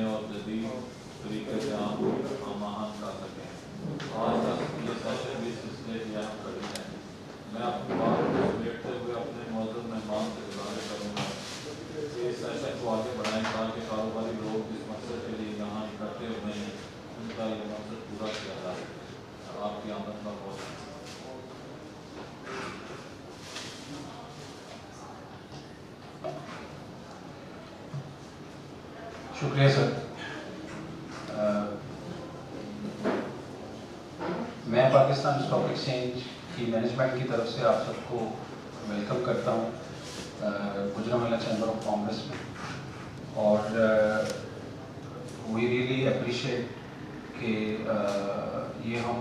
नए और जदीद तरीके से हम आहन कर सकें। आज तक ये सेशन भी सिलसिले में हम करी हैं। मैं आपको बात को समेटते हुए अपने मौजूद मेहमान से गुजारिश करूँगा कि इस सेशन को आगे बढ़ाएँ ताकि कारोबारी लोग इस मकसद के लिए यहाँ इकट्ठे हुए हैं, उनका ये मकसद पूरा किया जाए। आपकी आमद का बहुत शुक्रिया, सर। मैं पाकिस्तान स्टॉक एक्सचेंज की मैनेजमेंट की तरफ़ से आप सबको वेलकम करता हूँ गुजरा गुजरावाला चैम्बर ऑफ़ कॉमर्स में। और वी रियली अप्रिशिएट कि ये हम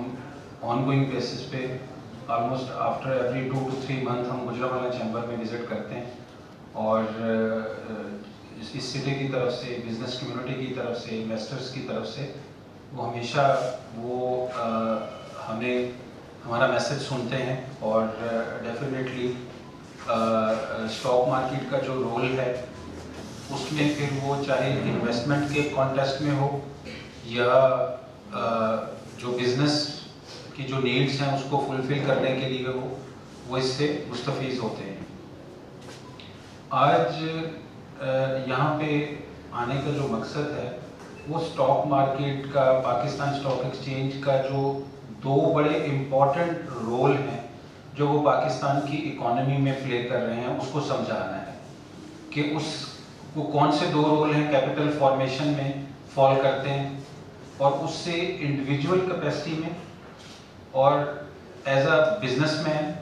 ऑनगोइंग बेसिस पे almost after every two two three month हम गुजरा गुजरावाला चैम्बर में विज़िट करते हैं। और इस इस सिटी की तरफ़ से बिज़नेस कम्युनिटी की तरफ़ से इन्वेस्टर्स की तरफ़ से वो हमेशा वो अ, हमें हमारा मैसेज सुनते हैं और डेफिनेटली स्टॉक मार्केट का जो रोल है उसमें फिर वो चाहे इन्वेस्टमेंट के कॉन्टेस्ट में हो या अ, जो बिज़नेस की जो नीड्स हैं उसको फुलफिल करने के लिए हो वो इससे मुस्तफ़ होते हैं। आज यहाँ पे आने का जो मकसद है, वो स्टॉक मार्केट का, पाकिस्तान स्टॉक एक्सचेंज का जो दो बड़े इम्पोर्टेंट रोल हैं, जो वो पाकिस्तान की इकोनॉमी में प्ले कर रहे हैं, उसको समझाना है कि उस, वो कौन से दो रोल हैं कैपिटल फॉर्मेशन में फॉल करते हैं और उससे इंडिविजुअल कैपेसिटी में और as a businessman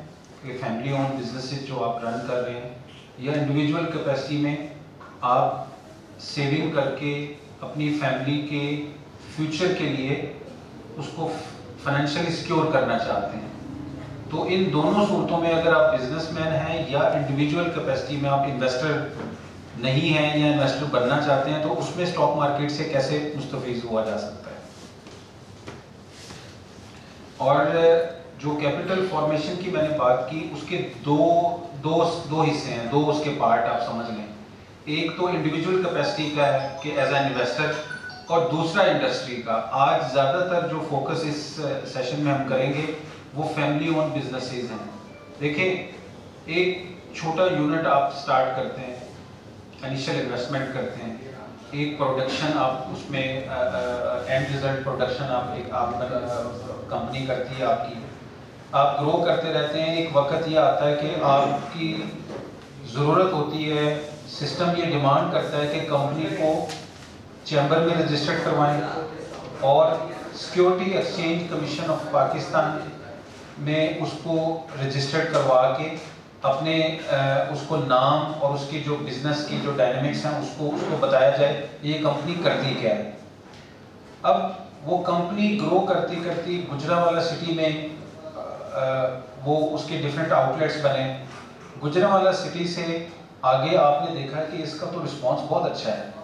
family own businesses जो आप रन कर रहे हैं, या इंडिविजुअल कैपेसिटी में आप सेविंग करके अपनी फैमिली के फ्यूचर के लिए उसको फाइनेंशियली सिक्योर करना चाहते हैं। तो इन दोनों सूरतों में अगर आप बिजनेसमैन हैं या इंडिविजुअल कैपेसिटी में आप इन्वेस्टर नहीं हैं या इन्वेस्टर बनना चाहते हैं तो उसमें स्टॉक मार्केट से कैसे मुस्तफ़ हुआ जा सकता है? और जो कैपिटल फॉर्मेशन की मैंने बात की, उसके दो दो दो हिस्से हैं। दो उसके पार्ट आप समझ लें। एक तो इंडिविजुअल कैपेसिटी का है कि एज एन इन्वेस्टर और दूसरा इंडस्ट्री का। आज ज़्यादातर जो फोकस इस सेशन में हम करेंगे, वो फैमिली ओन बिजनेसेस हैं। देखें, एक छोटा यूनिट आप स्टार्ट करते हैं इनिशियल इन्वेस्टमेंट करते हैं, एक प्रोडक्शन आप उसमें एंड रिज़ल्ट प्रोडक्शन आप एक, आप कंपनी करती है आपकी। आप ग्रो करते रहते हैं, एक वक्त ये आता है कि आपकी ज़रूरत होती है सिस्टम ये डिमांड करता है कि कंपनी को चैम्बर में रजिस्टर्ड करवाएँ और security exchange commission of Pakistan में उसको रजिस्टर्ड करवा के अपने उसको नाम और उसकी जो बिज़नेस की जो डायनेमिक्स हैं, उसको उसको बताया जाए, ये कंपनी करती क्या है। अब वो कंपनी ग्रो करती करती गुजरावाला सिटी में वो उसके डिफरेंट आउटलेट्स बने। गुजरावाला सिटी से आगे आपने देखा है कि इसका तो रिस्पांस बहुत अच्छा है।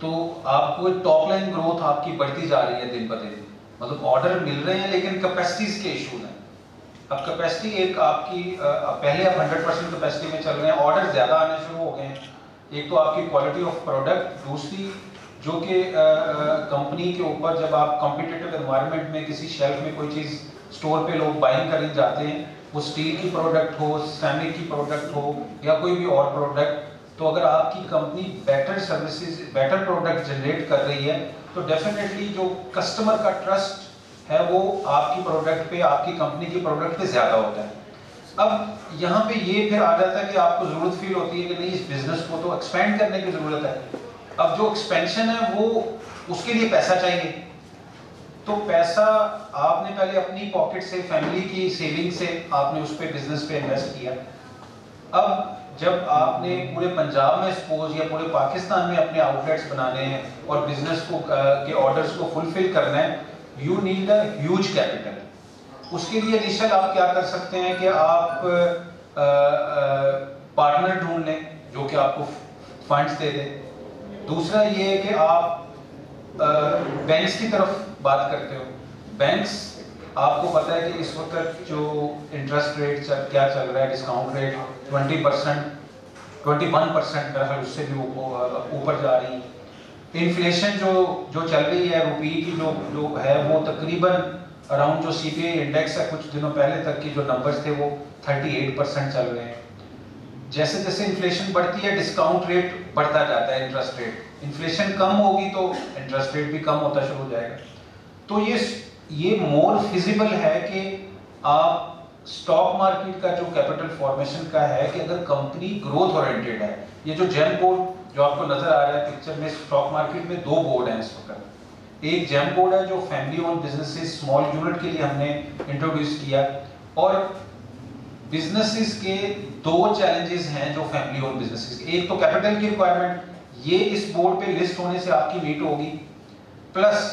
तो आपको टॉप लाइन ग्रोथ आपकी बढ़ती जा रही है दिन ब दिन। मतलब ऑर्डर मिल रहे हैं, लेकिन कैपेसिटीज के इशू हैं। अब कैपेसिटी एक आपकी पहले आप 100 परसेंट कैपेसिटी में चल रहे हैं ऑर्डर ज़्यादा आने शुरू हो गए हैं। एक तो आपकी क्वालिटी ऑफ़ प्रोडक्ट दूसरी जो कि कंपनी के ऊपर जब आप कॉम्पिटेटिव एनवायरनमेंट में किसी शेल्फ में कोई चीज़ स्टोर पे लोग बाइंग करने जाते हैं वो स्टील की प्रोडक्ट हो सैमिक की प्रोडक्ट हो, या कोई भी और प्रोडक्ट तो अगर आपकी company better services better product generate कर रही है तो डेफिनेटली जो कस्टमर का ट्रस्ट है वो आपकी प्रोडक्ट पे, आपकी कंपनी की प्रोडक्ट पे ज़्यादा होता है। अब यहाँ पे ये फिर आ जाता है कि आपको ज़रूरत फील होती है कि नहीं, इस बिज़नेस को तो एक्सपेंड करने की ज़रूरत है। अब जो एक्सपेंशन है वो उसके लिए पैसा चाहिए। तो पैसा आपने पहले अपनी पॉकेट से फैमिली की सेविंग से आपने उस पर बिज़नेस पे इन्वेस्ट किया। अब जब आपने पूरे पंजाब में सपोज़ या पूरे पाकिस्तान में अपने आउटलेट्स बनाने हैं और बिज़नेस को के ऑर्डर्स को फुलफिल करना है you need a huge capital उसके लिए इनिशियल आप क्या कर सकते हैं कि आप पार्टनर ढूंढ लें जो कि आपको फंड्स दे दें। दूसरा ये है कि आप बैंक्स की तरफ़ बात करते हो। बैंक्स आपको पता है कि इस वक्त जो इंटरेस्ट रेट चल, क्या चल रहा है discount rate 20 percent twenty one percent उससे भी ऊपर जा रही है। इन्फ्लेशन जो जो चल रही है रुपी की जो जो है वो तकरीबन अराउंड जो सीपीआई इंडेक्स है कुछ दिनों पहले तक की जो नंबर्स थे वो 38 परसेंट चल रहे हैं। जैसे जैसे इन्फ्लेशन बढ़ती है डिस्काउंट रेट बढ़ता जाता है इंटरेस्ट रेट इन्फ्लेशन कम होगी तो इंटरेस्ट रेट भी कम होता शुरू हो जाएगा। तो ये ये मोर फिजिबल है कि आप स्टॉक मार्केट का जो कैपिटल फॉर्मेशन का है कि अगर कंपनी ग्रोथ ओरिएंटेड है, ये जो जेम बोर्ड जो आपको नज़र आ रहा है पिक्चर में स्टॉक मार्केट में दो बोर्ड हैं इस वक्त। एक जेम बोर्ड है जो family own businesses small unit के लिए हमने इंट्रोड्यूस किया और बिजनेसेस के दो चैलेंजेस हैं जो फैमिली ओन बिजनेसेस एक तो कैपिटल की रिक्वायरमेंट ये इस बोर्ड पे लिस्ट होने से आपकी मीट होगी। प्लस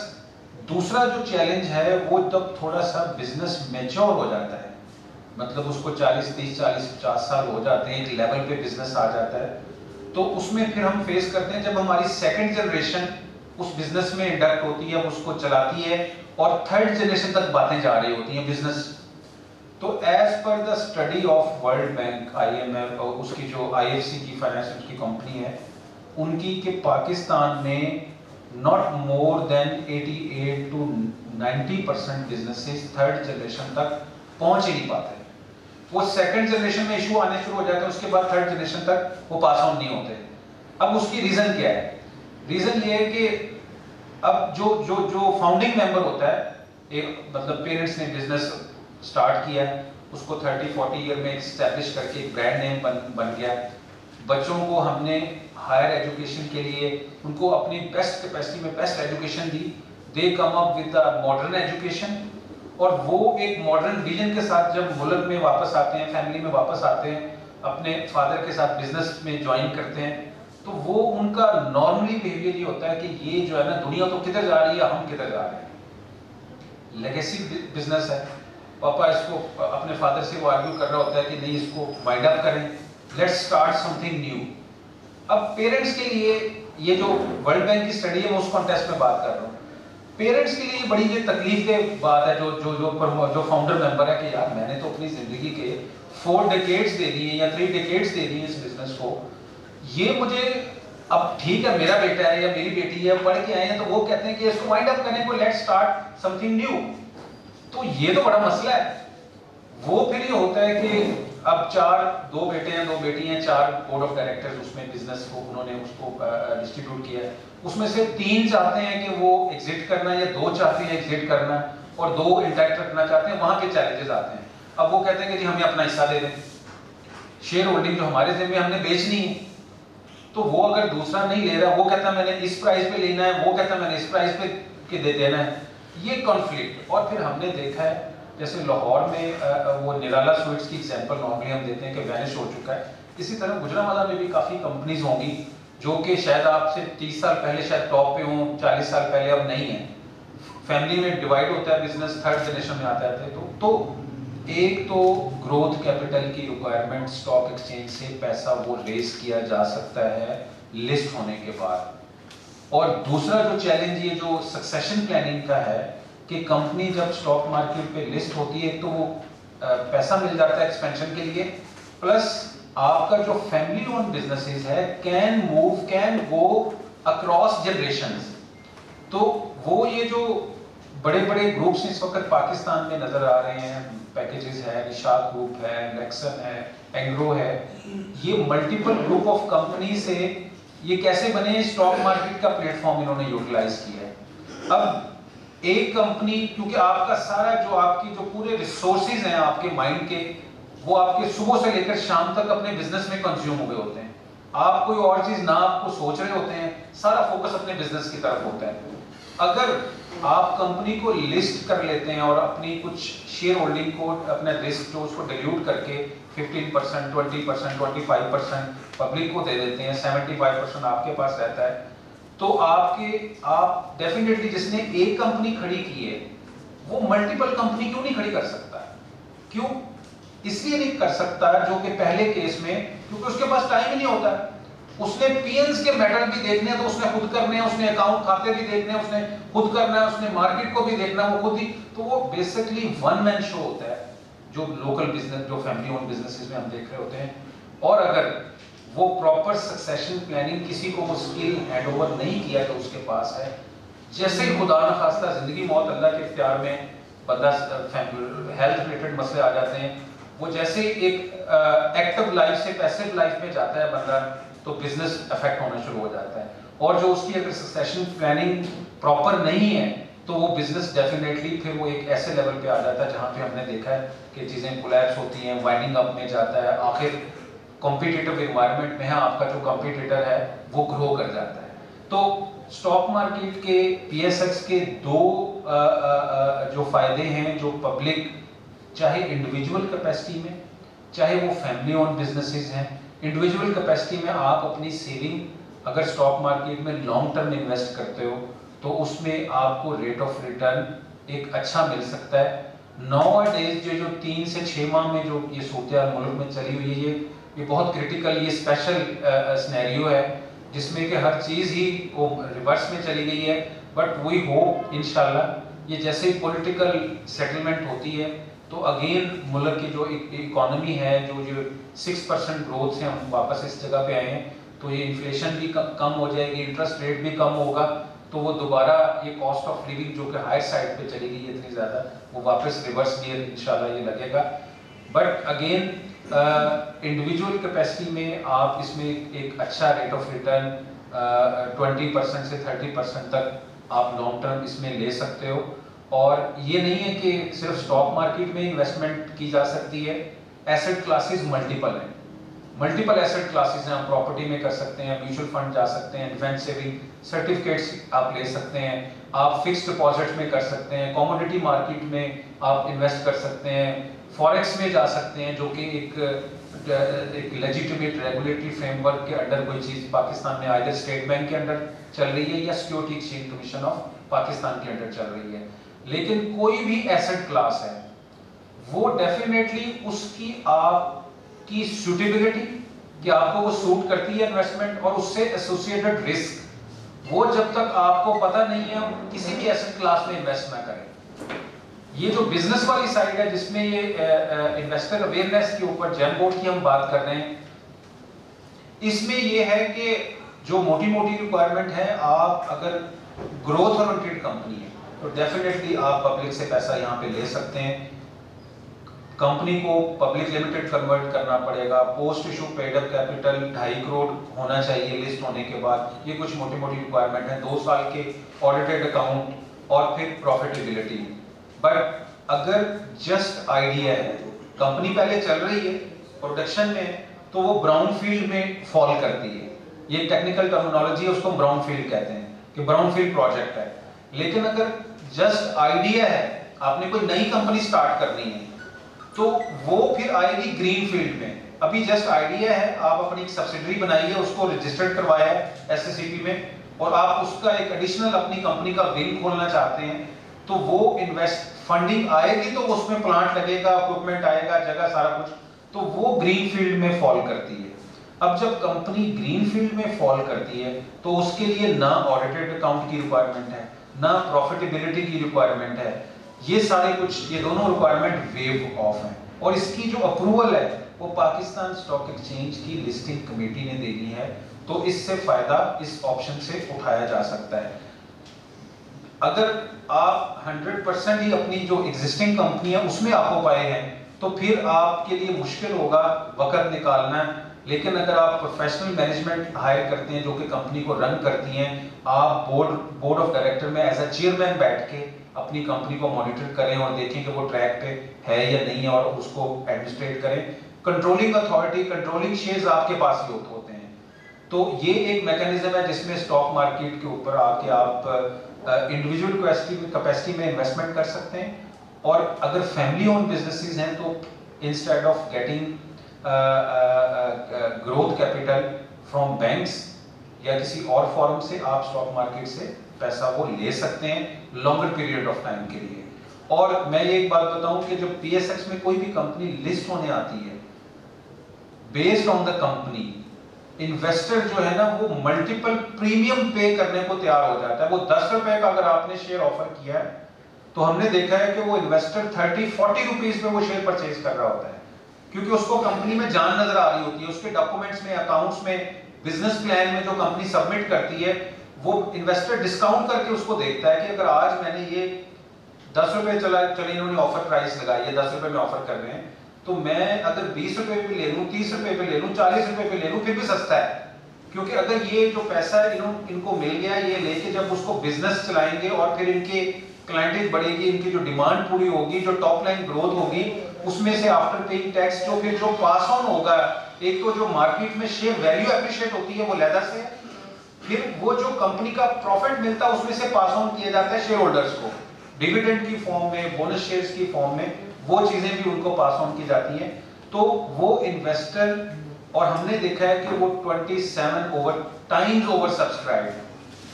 दूसरा जो चैलेंज है, वो तब थोड़ा सा बिज़नेस मेच्योर हो जाता है। मतलब उसको 40 30 40 50 साल हो जाते हैं, एक लेवल पे बिज़नेस आ जाता है। तो उसमें फिर हम फेस करते हैं जब हमारी सेकंड जनरेशन उस बिज़नेस में इंडक्ट होती है, उसको चलाती है और थर्ड जनरेशन तक बातें जा रही होती हैं बिज़नेस तो as per the study of World Bank IMF और उसकी जो आईएफसी की फाइनेंस की कंपनी है, उनकी के पाकिस्तान में not more than 88 to 90 percent businesses third generation तक पहुँच ही नहीं पाते। वो सेकंड जनरेशन में इशू आने शुरू हो जाते हैं, उसके बाद थर्ड जनरेशन तक वो पास ऑन नहीं होते। अब उसकी रीजन क्या है? रीजन ये है कि अब जो जो जो फाउंडिंग मेंबर होता है, एक मतलब पेरेंट्स ने बिज़नेस स्टार्ट किया, उसको 30 40 ईयर में एस्टैब्लिश करके एक ब्रांड नेम बन बन गया। बच्चों को हमने हायर एजुकेशन के लिए उनको अपनी बेस्ट कैपेसिटी में best education the. They come up with modern education और वो एक मॉडर्न विजन के साथ जब मुल्क में वापस आते हैं फैमिली में वापस आते हैं, अपने फादर के साथ बिज़नेस में ज्वाइन करते हैं तो वो उनका नॉर्मली बिहेवियर ये होता है कि ये जो है ना, दुनिया तो किधर जा रही है, हम किधर जा रहे हैं। लेगेसी बिज़नेस है। पापा इसको, अपने फादर से वो आर्ग्यू कर रहा होता है कि नहीं, इसको वाइंड अप करें। लेट्स स्टार्ट समथिंग न्यू अब पेरेंट्स के लिए ये जो वर्ल्ड बैंक की स्टडी है, मैं उस कॉन्टेस्ट में बात कर रहा हूँ। पेरेंट्स के लिए बड़ी ये तकलीफ़ के बात है, जो जो जो जो फाउंडर मेंबर है कि यार, मैंने तो अपनी ज़िंदगी के फोर डिकेट्स दे दिए या थ्री डिकेट्स दे दिए इस बिज़नेस को। ये मुझे अब ठीक है, मेरा बेटा है या मेरी बेटी है, पढ़ के आए हैं तो वो कहते हैं कि इसको वाइंड अप करने को लेट्स स्टार्ट समथिंग न्यू तो ये तो बड़ा मसला है। वो फिर ये होता है कि अब चार, दो बेटे हैं, दो बेटी हैं, चार बोर्ड ऑफ़ डायरेक्टर्स उसमें बिज़नेस को उन्होंने उसको डिस्ट्रीब्यूट किया उसमें से तीन चाहते हैं कि वो एग्जिट करना या दो चाहते हैं एग्जिट करना और दो इंटैक्ट रखना चाहते हैं, वहाँ के चैलेंजेस आते हैं। अब वो कहते हैं कि जी, हमें अपना हिस्सा दे दें। शेयर होल्डिंग जो हमारे जिम्मे हमने बेचनी है। तो वो अगर दूसरा नहीं ले रहा, वो कहता मैंने इस प्राइस पे लेना है, वो कहता मैंने इस प्राइस पे के दे देना है। ये कॉन्फ्लिक्ट और फिर हमने देखा है जैसे लाहौर में वो निराला स्वीट्स की एग्जांपल नॉर्मली हम देते हैं कि वैनिश हो चुका है। इसी तरह गुजरावाला में भी काफ़ी कंपनीज़ होंगी जो कि शायद आपसे 30 साल पहले शायद टॉप पे हों 40 साल पहले अब नहीं है। फैमिली में डिवाइड होता है बिज़नेस थर्ड जनरेशन में आता है तो तो एक तो ग्रोथ कैपिटल की रिक्वायरमेंट स्टॉक एक्सचेंज से पैसा वो रेस किया जा सकता है लिस्ट होने के बाद। और दूसरा जो चैलेंज ये जो सक्सेशन प्लानिंग का है कि कंपनी जब स्टॉक मार्केट पे लिस्ट होती है तो वो पैसा मिल जाता है एक्सपेंशन के लिए। प्लस आपका जो फैमिली ओन बिजनेसेस है can move can go across generation तो वो ये जो बड़े बड़े ग्रुप्स इस वक्त पाकिस्तान में नज़र आ रहे हैं पैकेजेस है निशाद ग्रुप है लेक्सन है एंग्रो है, ये मल्टीपल ग्रुप ऑफ़ कंपनी से ये कैसे बने स्टॉक मार्केट का प्लेटफॉर्म इन्होंने यूटिलाइज किया है। अब एक कंपनी, क्योंकि आपका सारा जो आपकी जो पूरे रिसोर्सेज हैं आपके माइंड के, वो आपके सुबह से लेकर शाम तक अपने बिज़नेस में कंज्यूम हुए होते हैं। आप कोई और चीज़ ना आपको सोच रहे होते हैं, सारा फोकस अपने बिज़नेस की तरफ़ होता है। अगर आप कंपनी को लिस्ट कर लेते हैं और अपनी कुछ शेयर होल्डिंग को, अपने रिस्क जो उसको डिल्यूट करके 15 percent twenty percent twenty percent public को दे देते हैं 75 परसेंट आपके पास रहता है तो आपके, आप डेफिनेटली जिसने एक कंपनी खड़ी की है, वो मल्टीपल कंपनी क्यों नहीं खड़ी कर सकता? क्यों? इसलिए नहीं कर सकता जो कि पहले केस में, क्योंकि उसके पास टाइम ही नहीं होता। उसने पीएंस के मेटल भी देखने तो उसने खुद करने हैं, उसने अकाउंट खाते भी देखने हैं, उसने खुद करना है, उसने मार्केट को भी देखना वो खुद ही। तो वो बेसिकली वन मैन शो होता है, जो लोकल बिज़नेस जो फैमिली ओन बिजनेसेस में हम देख रहे होते हैं। और अगर वो प्रॉपर सक्सेशन प्लानिंग किसी को वो स्किल हैंड ओवर नहीं किया जो उसके पास है। जैसे ही खुदा न खास्ता ज़िंदगी मौत अल्लाह के इख्तियार में बंदा हेल्थ रिलेटेड मसले आ जाते हैं, वो जैसे एक एक्टिव लाइफ से पैसिव लाइफ में जाता है बंदा तो बिज़नेस अफेक्ट होना शुरू हो जाता है। और जो उसकी अगर सक्सेशन प्लानिंग प्रॉपर नहीं है तो वो बिज़नेस डेफिनेटली फिर वो एक ऐसे लेवल पे आ जाता है जहाँ पे हमने देखा है कि चीज़ें कोलैप्स होती हैं वाइंडिंग अप में जाता है, आखिर कॉम्पिटिटिव इन्वायरमेंट में है आपका जो कॉम्पिटिटर है वो ग्रो कर जाता है। तो स्टॉक मार्केट के पीएसएक्स के दो आ, आ, आ, जो फ़ायदे हैं जो पब्लिक चाहे इंडिविजुअल कैपेसिटी में चाहे वो फैमिली ओन बिजनेसेस हैं इंडिविजुअल कैपेसिटी में आप अपनी सेविंग अगर स्टॉक मार्केट में लॉन्ग टर्म इन्वेस्ट करते हो तो उसमें आपको रेट ऑफ़ रिटर्न एक अच्छा मिल सकता है। नौ डेज़ जो जो तीन से छः माह में जो ये सूरत मुल्क में चली हुई है ये बहुत क्रिटिकल ये स्पेशल स्नैरियो है, जिसमें कि हर चीज़ ही वो रिवर्स में चली गई है बट वी होप इनशाला ये जैसे ही पॉलिटिकल सेटलमेंट होती है तो अगेन मुल्क की जो इकोनॉमी है, जो जो सिक्स परसेंट ग्रोथ से हम वापस इस जगह पे आए हैं तो ये इन्फ्लेशन भी कम हो जाएगी इंटरेस्ट रेट भी कम होगा तो वो दोबारा ये कॉस्ट ऑफ़ लिविंग जो कि हाई साइड पे चली गई इतनी ज़्यादा, वो वापस रिवर्स गियर इंशाल्लाह ये लगेगा। बट अगेन इंडिविजुअल कैपेसिटी में आप इसमें एक अच्छा rate of return twenty percent से थर्टी परसेंट तक आप लॉन्ग टर्म इसमें ले सकते हो। और ये नहीं है कि सिर्फ़ स्टॉक मार्केट में इन्वेस्टमेंट की जा सकती है एसेट क्लासेस मल्टीपल हैं। मल्टीपल एसेट क्लासेस हैं, आप प्रॉपर्टी में कर सकते हैं म्यूचुअल फंड जा सकते हैं डिफेंस सेविंग सर्टिफिकेट्स आप ले सकते हैं, आप फिक्स डिपॉजिट में कर सकते हैं कमोडिटी मार्केट में आप इन्वेस्ट कर सकते हैं फॉरेक्स में जा सकते हैं, जो कि एक एक लेजिटिमेट रेगुलेटरी फ्रेमवर्क के अंडर कोई चीज़ पाकिस्तान में आइदर स्टेट बैंक के अंडर चल रही है या security exchange commission of Pakistan के अंडर चल रही है। लेकिन कोई भी एसेट क्लास है, वो डेफिनेटली उसकी आप की सुटेबिलिटी कि आपको वो सूट करती है इन्वेस्टमेंट और उससे एसोसिएटेड रिस्क वो जब तक आपको पता नहीं है, किसी भी एसेट क्लास में इन्वेस्ट ना करें। ये जो बिज़नेस वाली साइड है, जिसमें ये इन्वेस्टर अवेयरनेस के ऊपर जैम बोर्ड की हम बात कर रहे हैं, इसमें ये है कि जो मोटी मोटी रिक्वायरमेंट है, आप अगर ग्रोथ ओरिएंटेड कंपनी है तो डेफिनेटली आप पब्लिक से पैसा यहाँ पे ले सकते हैं। कंपनी को पब्लिक लिमिटेड कन्वर्ट करना पड़ेगा। Post issue paid up capital ढाई करोड़ होना चाहिए लिस्ट होने के बाद। ये कुछ मोटी मोटी रिक्वायरमेंट है, दो साल के ऑडिटेड अकाउंट और फिर प्रॉफिटेबिलिटी बट अगर जस्ट आइडिया है कंपनी पहले चल रही है प्रोडक्शन में तो वो ब्राउन फ़ील्ड में फॉल करती है। ये टेक्निकल टर्मिनोलॉजी है, उसको ब्राउन फ़ील्ड कहते हैं, कि ब्राउन फ़ील्ड प्रोजेक्ट है। लेकिन अगर जस्ट आइडिया है, आपने कोई नई कंपनी स्टार्ट करनी है तो वो फिर आएगी ग्रीन फ़ील्ड में। अभी जस्ट आइडिया है, आप अपनी सब्सिडरी बनाई है, उसको रजिस्टर्ड करवाया है एसएससीपी में, और आप उसका एक एडिशनल अपनी कंपनी का विंग खोलना चाहते हैं तो वो इन्वेस्ट फंडिंग आएगी तो उसमें प्लांट लगेगा इक्विपमेंट आएगा, जगह सारा कुछ। तो वो ग्रीन फ़ील्ड में फॉल करती है। अब जब कंपनी ग्रीन फ़ील्ड में फॉल करती है तो उसके लिए ना ऑडिटेड अकाउंट की रिक्वायरमेंट है, ना प्रॉफिटेबिलिटी की रिक्वायरमेंट है। ये सारे कुछ, ये दोनों रिक्वायरमेंट वेव ऑफ़ हैं। और इसकी जो अप्रूवल है, वो पाकिस्तान स्टॉक एक्सचेंज की लिस्टिंग कमेटी ने देनी है। तो इससे फ़ायदा इस ऑप्शन से उठाया जा सकता है। अगर आप 100 परसेंट ही अपनी जो एग्जिस्टिंग कंपनी है, उसमें पाए हैं तो फिर आपके लिए मुश्किल होगा वक्त निकालना। लेकिन अगर आप प्रोफेशनल मैनेजमेंट हायर करते हैं, जो कि कंपनी को रन करती हैं, आप बोर्ड बोर्ड ऑफ़ डायरेक्टर में एज अ चेयरमैन बैठ के अपनी कंपनी को मॉनिटर करें और देखें कि वो ट्रैक पे है या नहीं है और उसको एडमिनिस्ट्रेट करें। कंट्रोलिंग अथॉरिटी कंट्रोलिंग शेयर्स आपके पास ही होते हैं। तो ये एक मैकेनिज्म है जिसमें स्टॉक मार्केट के ऊपर आके आप इंडिविजुअल कैपेसिटी में इन्वेस्टमेंट कर सकते हैं। और अगर फैमिली ओन बिजनेसेस हैं तो instead of getting growth capital from banks या किसी और फॉर्म से आप स्टॉक मार्केट से पैसा वो ले सकते हैं लॉन्गर पीरियड ऑफ़ टाइम के लिए। और मैं ये एक बात बताऊँ कि जब पीएसएक्स में कोई भी कंपनी लिस्ट होने आती है based on the company investor जो है ना, वो मल्टीपल प्रीमियम पे करने को तैयार हो जाता है। वो दस रुपए का अगर आपने शेयर ऑफ़र किया है तो हमने देखा है कि वो इन्वेस्टर थर्टी फोर्टी रुपीज़ में वो शेयर परचेज कर रहा होता है। क्योंकि उसको कंपनी में जान नज़र आ रही होती है, उसके डॉक्यूमेंट्स में अकाउंट्स में बिज़नेस प्लान में जो कंपनी सबमिट करती है, वो इन्वेस्टर डिस्काउंट करके उसको देखता है कि अगर आज मैंने ये दस रुपए चला, चले, इन्होंने ऑफ़र प्राइस लगाई है दस रुपए में ऑफ़र कर रहे हैं तो मैं अगर बीस रुपए पे ले लूँ, तीस रुपए पे ले लूँ, चालीस रुपए पे ले लूँ, फिर भी सस्ता है। क्योंकि अगर ये जो पैसा इन्हों, इनको मिल गया, ये लेके जब उसको बिज़नेस चलाएँगे और फिर इनके क्लाइंटेज बढ़ेगी, इनकी जो डिमांड पूरी होगी, जो टॉप लाइन ग्रोथ होगी, उसमें से आफ्टर पेइंग टैक्स जो फिर जो पास ऑन होगा, एक तो जो मार्केट में शेयर वैल्यू अप्रिशिएट होती है वो लेदर से, फिर वो जो कंपनी का प्रॉफिट मिलता है, उसमें से पास ऑन किया जाता है शेयर होल्डर्स को। डिविडेंड की फॉर्म में बोनस शेयर्स की फॉर्म में वो चीज़ें भी उनको पास ऑन की जाती हैं। तो वो इन्वेस्टर और हमने देखा है कि वो 27 over times over subscribe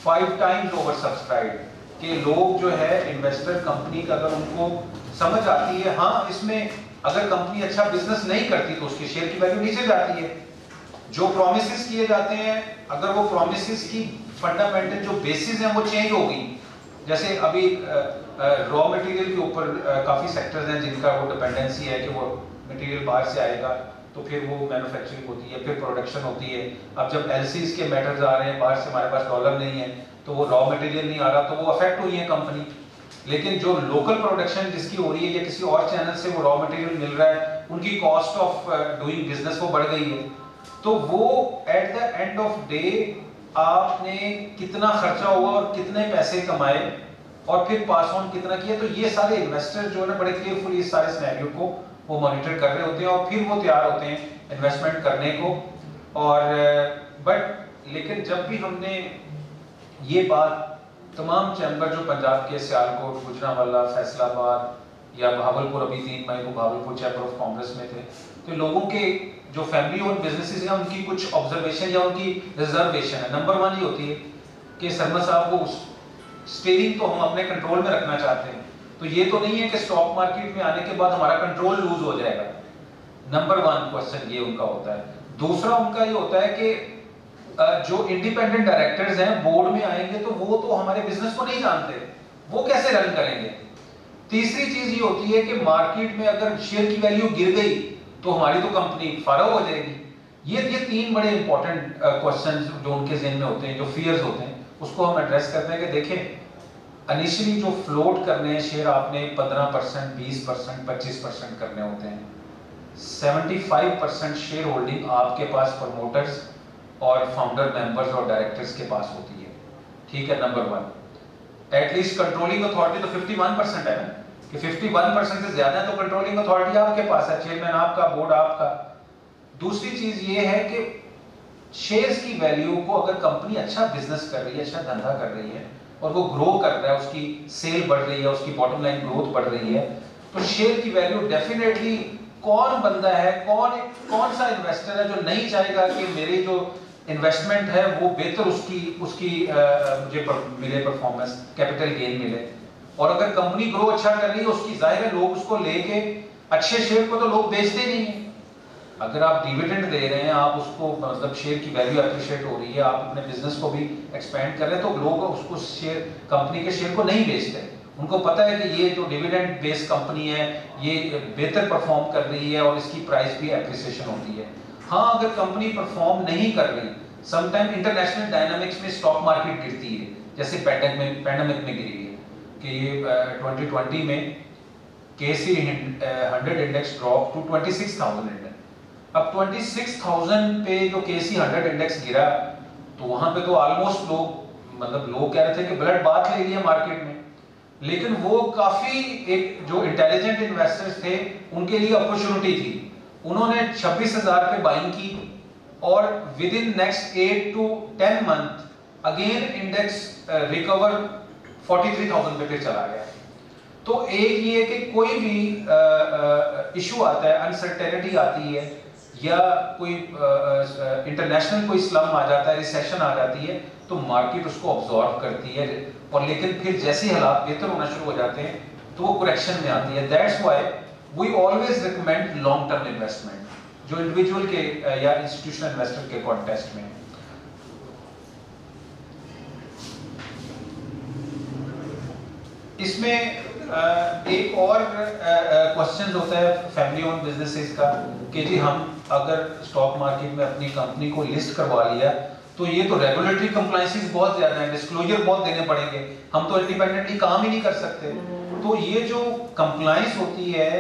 five times over subscribe कि लोग जो है इन्वेस्टर कंपनी का अगर उनको समझ आती है हाँ इसमें अगर कंपनी अच्छा बिज़नेस नहीं करती तो उसके शेयर की वैल्यू नीचे जाती है। जो प्रोमिस किए जाते हैं, अगर वो प्रोमिस की फंडामेंटल जो बेसिस हैं वो चेंज हो गई जैसे अभी रॉ मटेरियल के ऊपर काफ़ी सेक्टर्स हैं जिनका वो डिपेंडेंसी है कि वो मटेरियल बाहर से आएगा तो फिर वो मैन्युफैक्चरिंग होती है, फिर प्रोडक्शन होती है। अब जब एल के मैटर्स आ रहे हैं, बाहर से हमारे पास डॉलर नहीं है तो वो रॉ मटेरियल नहीं आ रहा तो वो अफेक्ट हुई है कंपनी लेकिन जो लोकल प्रोडक्शन जिसकी हो रही है या किसी और चैनल से वो रॉ मटेरियल मिल रहा है, उनकी कॉस्ट ऑफ़ डूइंग बिज़नेस वो बढ़ गई है। तो वो at the end of day आपने कितना खर्चा हुआ और कितने पैसे कमाए और फिर पास ऑन कितना किया? तो ये सारे इन्वेस्टर जो है बड़े केयरफुली इस सारे सिनेरियो को वो मॉनिटर कर रहे होते हैं और फिर वो तैयार होते हैं इन्वेस्टमेंट करने को। और बट लेकिन जब भी हमने ये बात तमाम चैम्बर जो पंजाब के सियालकोट, गुजरावाला, फैसलाबाद या भावलपुर अभी तीन मई को भावलपुर चैम्बर ऑफ़ कॉमर्स में थे तो लोगों के जो फैमिली और बिजनेसेस हैं, उनकी कुछ ऑब्जर्वेशन या उनकी रिजर्वेशन है। नंबर वन ये होती है कि शर्मा साहब को स्टेरिंग तो हम अपने कंट्रोल में रखना चाहते हैं। तो ये तो नहीं है कि स्टॉक मार्केट में आने के बाद हमारा कंट्रोल लूज हो जाएगा। नंबर वन क्वेश्चन ये उनका होता है। दूसरा उनका ये होता है कि जो इंडिपेंडेंट डायरेक्टर्स हैं बोर्ड में आएँगे तो वो तो हमारे बिज़नेस को नहीं जानते। वो कैसे रन करेंगे? तीसरी चीज़ ये होती है कि मार्केट में अगर शेयर की वैल्यू गिर गई तो हमारी तो कंपनी फ़र्क हो जाएगी। ये ये तीन बड़े इंपॉर्टेंट क्वेश्चन जो उनके जेन में होते हैं, जो फियर्स होते हैं, उसको हम एड्रेस करते हैं कि देखें अनिशियली जो फ्लोट करने हैं शेयर आपने 15 परसेंट, बीस परसेंट, पच्चीस परसेंट करने होते हैं। 75 परसेंट शेयर होल्डिंग आपके पास प्रमोटर्स और फाउंडर मेंबर्स और डायरेक्टर्स के पास होती है। ठीक है number one at least controlling authority तो 51 परसेंट है ना? कि 51 परसेंट से ज़्यादा है तो कंट्रोलिंग अथॉरिटी आपके पास है चेयरमैन आपका बोर्ड आपका। दूसरी चीज़ ये है कि शेयर्स की वैल्यू को अगर कंपनी अच्छा बिज़नेस कर रही है अच्छा धंधा कर रही है और वो ग्रो कर रहा है उसकी सेल बढ़ रही है उसकी बॉटम लाइन ग्रोथ बढ़ रही है तो शेयर की वैल्यू डेफिनेटली कौन बंदा है कौन कौन सा इन्वेस्टर है जो नहीं चाहेगा कि मेरे जो इन्वेस्टमेंट है वो बेहतर उसकी उसकी आ, मुझे पर, मिले परफॉर्मेंस कैपिटल गेन मिले। और अगर कंपनी ग्रो अच्छा कर रही है उसकी ज़ाहिर है लोग उसको लेके अच्छे शेयर को तो लोग बेचते नहीं है। अगर आप डिविडेंड दे रहे हैं, आप उसको मतलब शेयर की वैल्यू अप्रिशिएट हो रही है, आप अपने बिज़नेस को भी एक्सपेंड कर रहे हैं तो लोग उसको शेयर कंपनी के शेयर को नहीं बेचते। उनको पता है कि ये जो डिविडेंड बेस्ड कंपनी है, ये बेहतर परफॉर्म कर रही है और इसकी प्राइस भी अप्रिसिएशन होती है। हाँ अगर कंपनी परफॉर्म नहीं कर रही समटाइम इंटरनेशनल डायनामिक्स में स्टॉक मार्केट गिरती है, जैसे पैंडमिक में पैंडमिक में गिरी है, कि ये ट्वेंटी में K C hundred index drop to twenty six अब 26,000 पे जो केसी 100 इंडेक्स गिरा तो वहाँ पे तो ऑलमोस्ट लोग मतलब लोग कह रहे थे कि ब्लड बात ले लिया मार्केट में। लेकिन वो काफ़ी एक जो इंटेलिजेंट इन्वेस्टर्स थे उनके लिए अपॉर्चुनिटी थी। उन्होंने 26,000 पे बाइंग की और within next 8 to 10 month again index recover 43,000 पे फिर चला गया। तो एक ये कि कोई भी इशू आता है अनसर्टेनिटी आती है या कोई इंटरनेशनल कोई स्लम आ जाता है रिसेशन आ जाती है तो मार्केट उसको ऑब्जॉर्व करती है। और लेकिन फिर जैसे हालात बेहतर होना शुरू हो जाते हैं तो वो करेक्शन में आती है। That's why we always recommend long term investment जो इंडिविजुअल के या इंस्टीट्यूशनल इन्वेस्टर के कॉन्टेस्ट में। इसमें एक और क्वेश्चन होता है फैमिली ओन बिजनेसेस का कि जी हम अगर स्टॉक मार्केट में अपनी कंपनी को लिस्ट करवा लिया तो ये तो रेगुलेटरी कंप्लाइंसेस बहुत ज़्यादा है डिस्क्लोजर बहुत देने पड़ेंगे। हम तो इंडिपेंडेंटली काम ही नहीं कर सकते। तो ये जो कंप्लाइंस होती है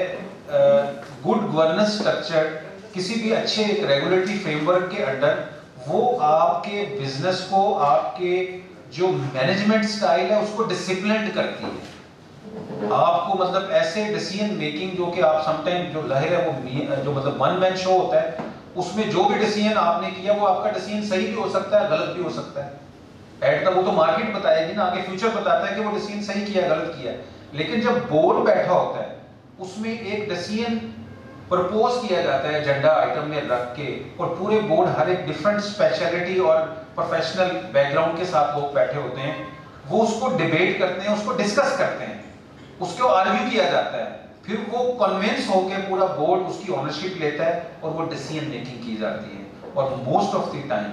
गुड गवर्नेंस स्ट्रक्चर किसी भी अच्छे रेगुलेटरी फ्रेमवर्क के अंडर वो आपके बिज़नेस को आपके जो मैनेजमेंट स्टाइल है उसको डिसिप्लिन करती है। आपको मतलब ऐसे डिसीज़न मेकिंग जो कि आप समटाइम जो लहर है वो जो मतलब वन मैन शो होता है, उसमें जो भी डिसीज़न आपने किया, वो आपका डिसीज़न सही भी हो सकता है, गलत भी हो सकता है। एट द वो तो मार्केट बताएगी ना, आगे फ्यूचर बताता है कि वो डिसीज़न सही किया, गलत किया है। लेकिन जब बोर्ड बैठा होता है, उसमें एक डिसीज़न प्रपोज किया जाता है एजेंडा आइटम में रख के, और पूरे बोर्ड हर एक डिफरेंट स्पेशलिटी और प्रोफेशनल बैकग्राउंड के साथ लोग बैठे होते हैं, वो उसको डिबेट करते हैं, उसको डिस्कस करते हैं। उसको आर्ग्यू किया जाता है। फिर वो कन्विंस होकर पूरा बोर्ड उसकी ओनरशिप लेता है और वो डिसीज़न मेकिंग की जाती है। और मोस्ट ऑफ़ द टाइम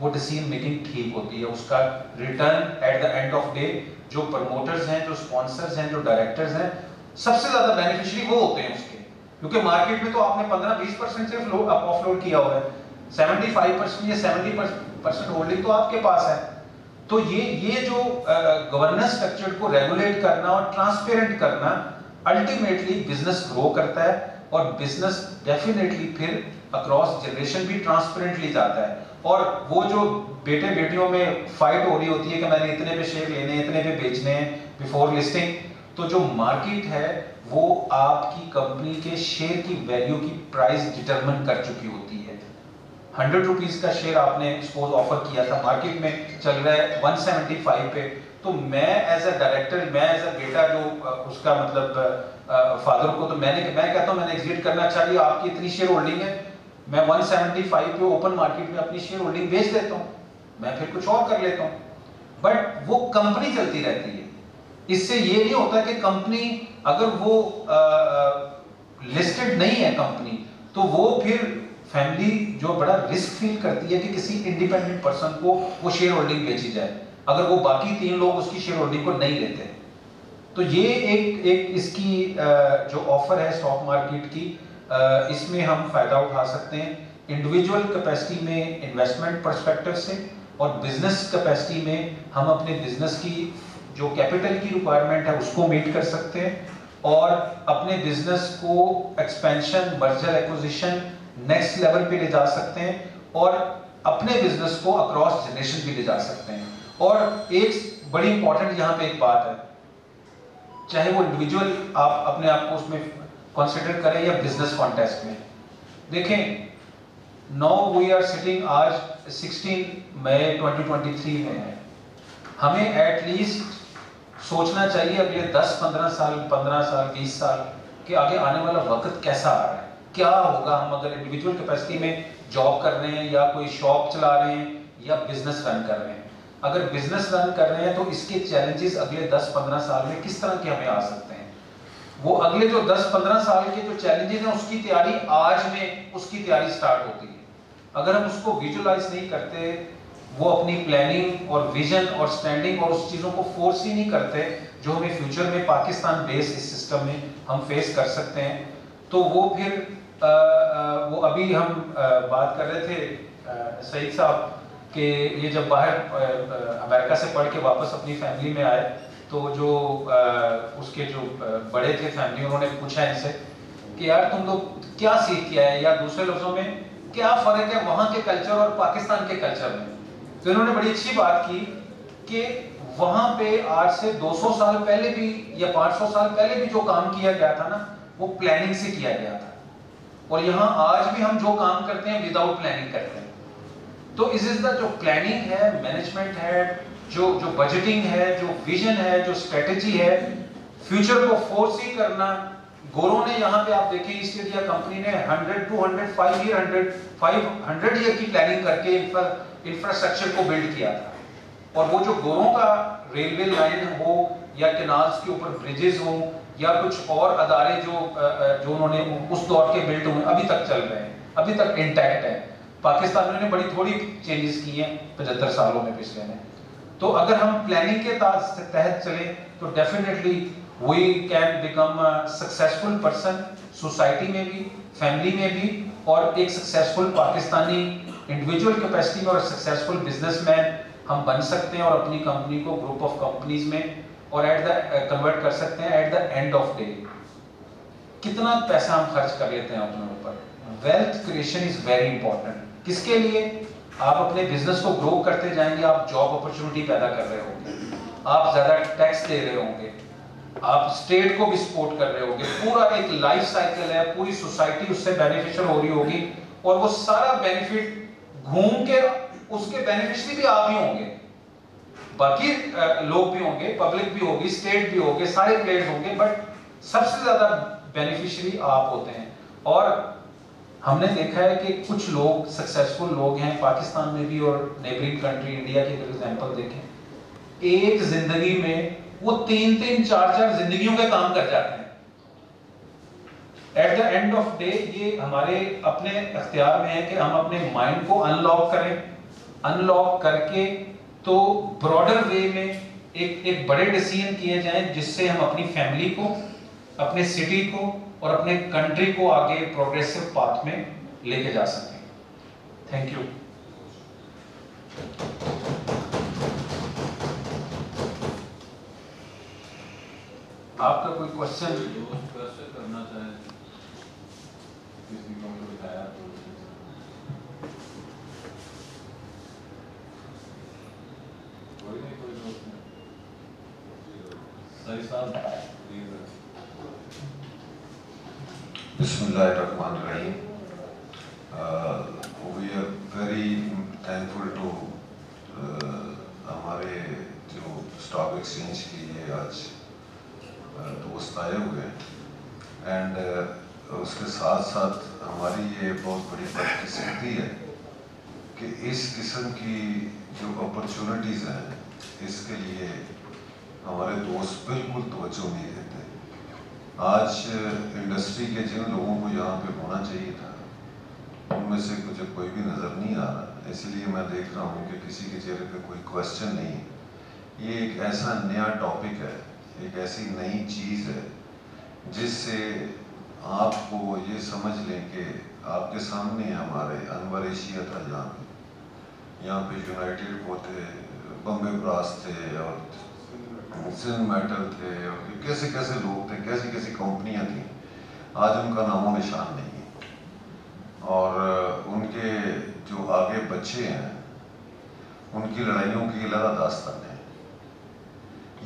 वो डिसीज़न मेकिंग ठीक होती है। उसका return at the end of day जो प्रमोटर्स हैं, जो स्पॉन्सर्स हैं, जो डायरेक्टर्स हैं, सबसे ज़्यादा बेनिफिशियरी वो होते हैं उसके। क्योंकि मार्केट में तो आपने 15-20 परसेंट से ऑफलोड किया हुआ है। 75 परसेंट या 70 परसेंट होल्डिंग तो आपके पास है। तो ये ये जो गवर्नेंस स्ट्रक्चर को रेगुलेट करना और ट्रांसपेरेंट करना अल्टीमेटली बिज़नेस ग्रो करता है और बिज़नेस डेफिनेटली फिर अक्रॉस जनरेशन भी ट्रांसपेरेंटली जाता है। और वो जो बेटे बेटियों में फाइट हो रही होती है कि मैंने इतने पे शेयर लेने इतने पे बेचने हैं बिफोर लिस्टिंग तो जो मार्केट है वो आपकी कंपनी के शेयर की वैल्यू की प्राइस डिटरमिन कर चुकी होती है। हंड्रेड रुपीज़ का शेयर आपने सपोज़ ऑफ़र किया था। मार्केट में चल रहा है 175 पे। तो मैं एज अ डायरेक्टर मैं एज अ बेटा जो उसका मतलब फादर को तो मैंने, मैं कहता हूँ, मैंने एग्जिट करना चाहिए आपकी इतनी शेयर होल्डिंग है। मैं 175 पे ओपन मार्केट में अपनी शेयर होल्डिंग बेच देता हूँ। मैं फिर कुछ और कर लेता हूँ। बट वो कंपनी चलती रहती है। इससे ये नहीं होता कि कंपनी अगर वो लिस्टेड नहीं है कंपनी तो वो फिर फैमिली जो बड़ा रिस्क फील करती है कि किसी इंडिपेंडेंट पर्सन को वो शेयर होल्डिंग बेची जाए। अगर वो बाकी तीन लोग उसकी शेयर होल्डिंग को नहीं लेते। तो ये एक एक इसकी जो ऑफ़र है स्टॉक मार्केट की इसमें हम फ़ायदा उठा सकते हैं। इंडिविजुअल कैपेसिटी में इन्वेस्टमेंट परस्पेक्टिव से और बिज़नेस कैपेसिटी में हम अपने बिज़नेस की, जो कैपिटल की रिक्वायरमेंट है उसको मीट कर सकते हैं। और अपने बिज़नेस को expansion merger acquisition next level पे ले जा सकते हैं और अपने बिज़नेस को अक्रॉस जनरेशन भी ले जा सकते हैं। और एक बड़ी इंपॉर्टेंट यहाँ पे एक बात है, चाहे वो इंडिविजुअल आप अपने आप को उसमें कंसिडर करें या बिज़नेस कॉन्टेस्ट में। देखें नो वी आर सिटिंग आज 16 मई 2023 में है। हमें एटलीस्ट सोचना चाहिए अगले 10-15 साल 15 साल 20 साल कि आगे आने वाला वक्त कैसा आ रहा है। क्या होगा हम अगर इंडिविजुअल कैपेसिटी में जॉब कर रहे हैं या कोई शॉप चला रहे हैं या बिज़नेस रन कर रहे हैं? अगर बिज़नेस रन कर रहे हैं तो इसके चैलेंजेस अगले 10-15 साल में किस तरह के हमें आ सकते हैं? वो अगले जो 10-15 साल के जो चैलेंजेस हैं, उसकी तैयारी आज में, उसकी तैयारी स्टार्ट होती है। अगर हम उसको विजुअलाइज नहीं करते, वो अपनी प्लानिंग और विजन और स्टैंडिंग और उस चीज़ों को फोर्स ही नहीं करते जो हमें फ्यूचर में पाकिस्तान बेस इस सिस्टम में हम फेस कर सकते हैं तो वो फिर वो अभी हम बात कर रहे थे सईद साहब, कि ये जब बाहर अमेरिका से पढ़ के वापस अपनी फैमिली में आए तो जो उसके जो बड़े थे फैमिली उन्होंने पूछा इनसे कि यार तुम लोग क्या सीख के आए? या दूसरे लफ्जों में, क्या फ़र्क है वहाँ के कल्चर और पाकिस्तान के कल्चर में? तो इन्होंने बड़ी अच्छी बात की कि वहाँ पे आज से 200 साल पहले भी, या 500 साल पहले भी जो काम किया गया था ना, वो प्लानिंग से किया गया था। और यहाँ आज भी हम जो काम करते हैं विदाउट प्लानिंग करते हैं। तो इस इज़ द जो प्लानिंग है मैनेजमेंट है, जो जो बजटिंग है, जो विजन है, जो स्ट्रेटेजी है फ्यूचर को फोर्स ही करना, गोरों ने यहाँ पे आप देखिए ईस्ट इंडिया कंपनी ने 100 200 5 ईयर 100 500 ईयर की प्लानिंग करके इंफ्रास्ट्रक्चर को बिल्ड किया था। और वो जो गोरों का रेलवे लाइन हो या कैनाल्स के ऊपर ब्रिजेस हो या कुछ और अदारे जो जो उन्होंने उस दौर के बिल्ड हुए अभी तक चल रहे हैं, अभी तक इंटैक्ट है। पाकिस्तान ने बड़ी थोड़ी चेंजेस की हैं, पचहत्तर सालों में पिछले में तो अगर हम प्लानिंग के तहत चले तो definitely we can become successful person society में भी फैमिली में भी, और एक सक्सेसफुल पाकिस्तानी इंडिविजुअल कैपेसिटी में और सक्सेसफुल बिजनेसमैन हम बन सकते हैं और अपनी कंपनी को ग्रुप ऑफ़ कंपनीज़ में और एट द कन्वर्ट कर सकते हैं at the end of day कितना पैसा हम खर्च कर लेते हैं अपने ऊपर? Wealth creation is very important किसके लिए? आप अपने बिज़नेस को ग्रो करते जाएँगे, आप जॉब अपॉर्चुनिटी पैदा कर रहे होंगे। आप ज़्यादा टैक्स दे रहे होंगे। आप स्टेट को भी सपोर्ट कर रहे होंगे। पूरा एक लाइफ साइकिल है, पूरी सोसाइटी उससे बेनिफिशियल हो रही होगी और वो सारा बेनिफिट घूम के उसके बेनिफिशियरी भी आप ही होंगे। बाकी लोग भी होंगे पब्लिक भी होगी स्टेट भी होंगे, सारे प्लेयर्स होंगे बट सबसे ज़्यादा बेनिफिशियरी आप होते हैं। और हमने देखा है कि कुछ लोग सक्सेसफुल लोग हैं, पाकिस्तान में भी और नेबरिंग कंट्री इंडिया की अगर एग्जांपल देखें। एक ज़िंदगी में वो तीन तीन, चार चार जिंदगियों के काम कर जाते हैं। At the end of day ये हमारे अपने अख्तियार में है कि हम अपने माइंड को अनलॉक करें। अनलॉक करके तो ब्रॉडर वे में एक एक बड़े डिसीज़न किए जाएँ जिससे हम अपनी फैमिली को, अपने सिटी को और अपने कंट्री को आगे प्रोग्रेसिव पाथ में लेके जा सकें। थैंक यू आपका कोई क्वेश्चन करना चाहे किसी को बताया तो कोई नहीं कोई दोस्त नहीं सही साहब please Bismillahirrahmanirrahim. Uh, we are हमारे जो स्टॉक एक्सचेंज के लिए आज दोस्त आए हुए एंड उसके साथ साथ हमारी ये बहुत बड़ी बदकिस्मती है कि इस किस्म की जो अपॉर्चुनिटीज़ हैं इसके लिए हमारे दोस्त बिल्कुल तवज्जो नहीं देते। आज इंडस्ट्री के जिन लोगों को यहाँ पे होना चाहिए था, उनमें से मुझे कोई भी नज़र नहीं आ रहा। इसलिए मैं देख रहा हूँ कि किसी के चेहरे पे कोई क्वेश्चन नहीं ये एक ऐसा नया टॉपिक है, एक ऐसी नई चीज़ है, जिससे आपको ये समझ लें कि आपके सामने हमारे अनवर एशिया था यहाँ पे। यहाँ पे यूनाइटेड वो थे बम्बे ब्रास थे और सिंध मेटल थे और कैसे कैसे लोग थे, कैसी कैसी कंपनियाँ थी। आज उनका नामो निशान नहीं है। और उनके जो आगे बच्चे हैं, उनकी लड़ाइयों की लड़ा दास्तान है।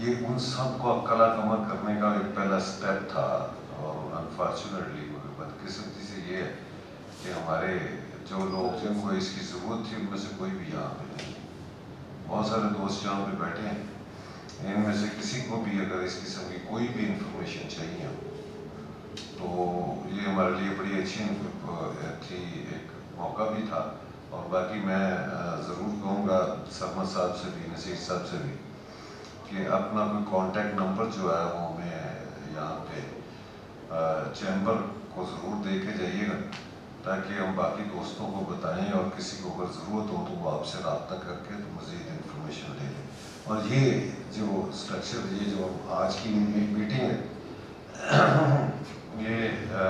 ये उन सबको कला कमर करने का एक पहला स्टेप था और अनफॉर्चुनेटली बदकिस्मती से ये है कि हमारे जो लोग जिनको इसकी ज़रूरत थी, उनमें से कोई भी यहाँ पे नहीं। बहुत सारे दोस्त यहाँ पे बैठे हैं। इनमें से किसी को भी अगर इस किस्म की कोई भी इंफॉर्मेशन चाहिए तो ये हमारे लिए बड़ी अच्छी थी एक मौका भी था। और बाकी मैं ज़रूर कहूँगा सरमद साहब से भी, नसीर साहब से भी, कि अपना कोई कांटेक्ट नंबर जो है वो हमें यहाँ पे चैम्बर को ज़रूर दे के जाइएगा, ताकि हम बाकी दोस्तों को बताएँ और किसी को अगर ज़रूरत हो तो वो आपसे रबता करके तो मज़ीद और ये जो स्ट्रक्चर ये जो आज की मीटिंग है ये आ,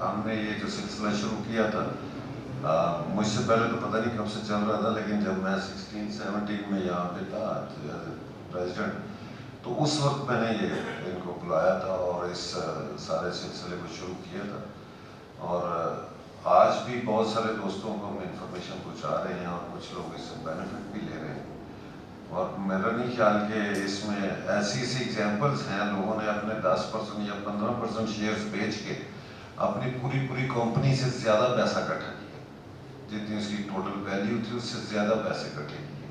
हमने ये जो सिलसिला शुरू किया था मुझसे पहले तो पता नहीं कब से चल रहा था लेकिन जब मैं 16 17 में यहाँ पे था प्रेसिडेंट तो उस वक्त मैंने ये इनको बुलाया था और इस सारे सिलसिले को शुरू किया था। और आज भी बहुत सारे दोस्तों को हम इंफॉर्मेशन पहुँचा रहे हैं और कुछ लोग इससे बेनिफिट भी ले रहे हैं। और मेरा नहीं ख्याल कि इसमें ऐसी ऐसी एग्जांपल्स हैं, लोगों ने अपने 10 परसेंट या 15 परसेंट शेयर बेच के अपनी पूरी पूरी कंपनी से ज़्यादा पैसा इकट्ठा किया। जितनी उसकी टोटल वैल्यू थी, उससे ज़्यादा पैसे इकट्ठे किए।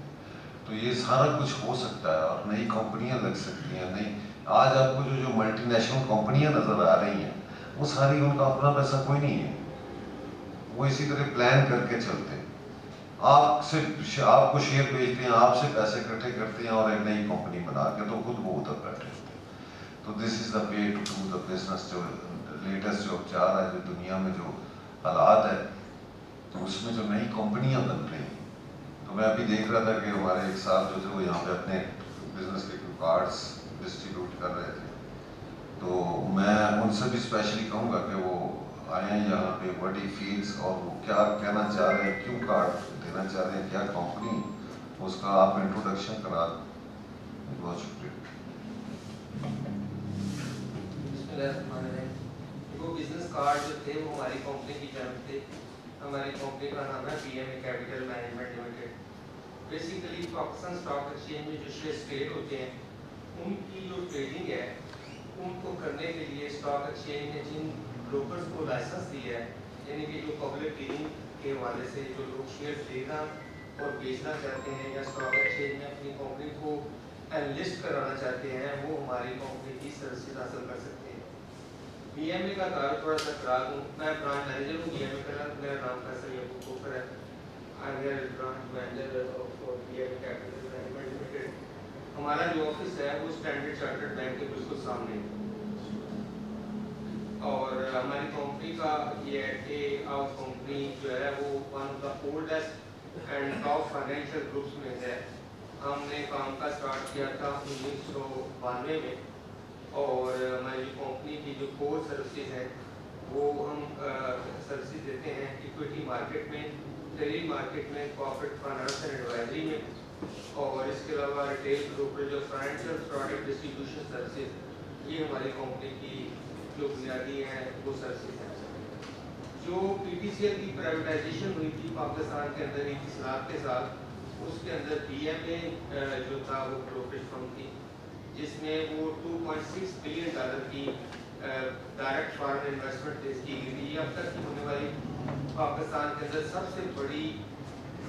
तो ये सारा कुछ हो सकता है और नई कंपनियाँ लग सकती हैं, नई आज आपको जो जो मल्टीनेशनल कंपनियाँ नज़र आ रही हैं, वो सारी उनका अपना पैसा कोई नहीं है। वो इसी तरह प्लान करके चलते हैं। आपसे आपको शेयर बेचते हैं आपसे पैसे इकट्ठे करते हैं और एक नई कंपनी बना के तो खुद वो उधर बैठे होते हैं। तो this is the to do जो लेटेस्ट जो रहा है, जो दुनिया में जो हालात है तो उसमें जो नई कंपनियाँ बन रही हैं। तो मैं अभी देख रहा था कि हमारे एक साथ जो थे, वो यहाँ पे अपने बिज़नेस के कार्ड्स डिस्ट्रीब्यूट कर रहे थे। तो मैं उनसे भी स्पेशली कहूँगा कि वो आए हैं यहाँ पे वट ही फील्स और वो क्या कहना चाह रहे हैं, क्यों कार्ड देना चाह रहे हैं, क्या कंपनी उसका आप इंट्रोडक्शन करा। बहुत शुक्रिया। वो बिज़नेस कार्ड जो थे, वो हमारी कंपनी की जानब थे। हमारी कंपनी का नाम है P M A capital management limited basically Pakistan stock exchange में जो शेयर ट्रेड होते हैं, उनकी जो ट्रेडिंग है, उनको करने के लिए स्टॉक एक्सचेंज ने जिन ब्रोकर्स को लाइसेंस दिया है, यानी कि जो पब्लिक डीलिंग के हवाले से जो लोग शेयर लेना और बेचना चाहते हैं या स्टॉक एक्सचेंज में अपनी कंपनी को लिस्ट कराना चाहते हैं, वो हमारी कंपनी की सर्विसेज़ हासिल कर सकते हैं। बीएमए का कार्य थोड़ा सा करा दूँ मैं ब्रांच मैनेजर हूँ बीएमए का मेरा नाम फैसल यकूब खोखर है। I am branch manager of BMA capital management limited हमारा जो ऑफ़िस है, वो स्टैंडर्ड चार्टर्ड बैंक के बिल्कुल सामने है। और हमारी कंपनी का ये ए आउट कंपनी जो है, वो one of the oldest and top financial groups में है। हमने काम का स्टार्ट किया था उन्नीस सौ बानवे में और हमारी कंपनी की जो कोर सर्विसेज़ हैं, वो हम सर्विसेज़ देते हैं इक्विटी मार्केट में डेली मार्केट में कॉर्पोरेट फाइनेंस एंड एडवाइजरी में और इसके अलावा रिटेल ब्रोकरेज और फाइनेंशियल प्रोडक्ट डिस्ट्रीब्यूशन सर्विसेज़ ये हमारी कंपनी की जो बुनियादी हैं, वो सर्विसेज़ हैं। जो पीटीसीएल की प्राइवेटाइजेशन हुई थी पाकिस्तान के अंदर, एक सलाह के साथ, उसके अंदर बीएमए जो था, वो ब्रोकरेज फर्म थी, जिसमें वो 2.6 बिलियन डॉलर की डायरेक्ट फॉरेन इन्वेस्टमेंट फेस की गई थी। ये अब तक की होने वाली पाकिस्तान के अंदर सबसे बड़ी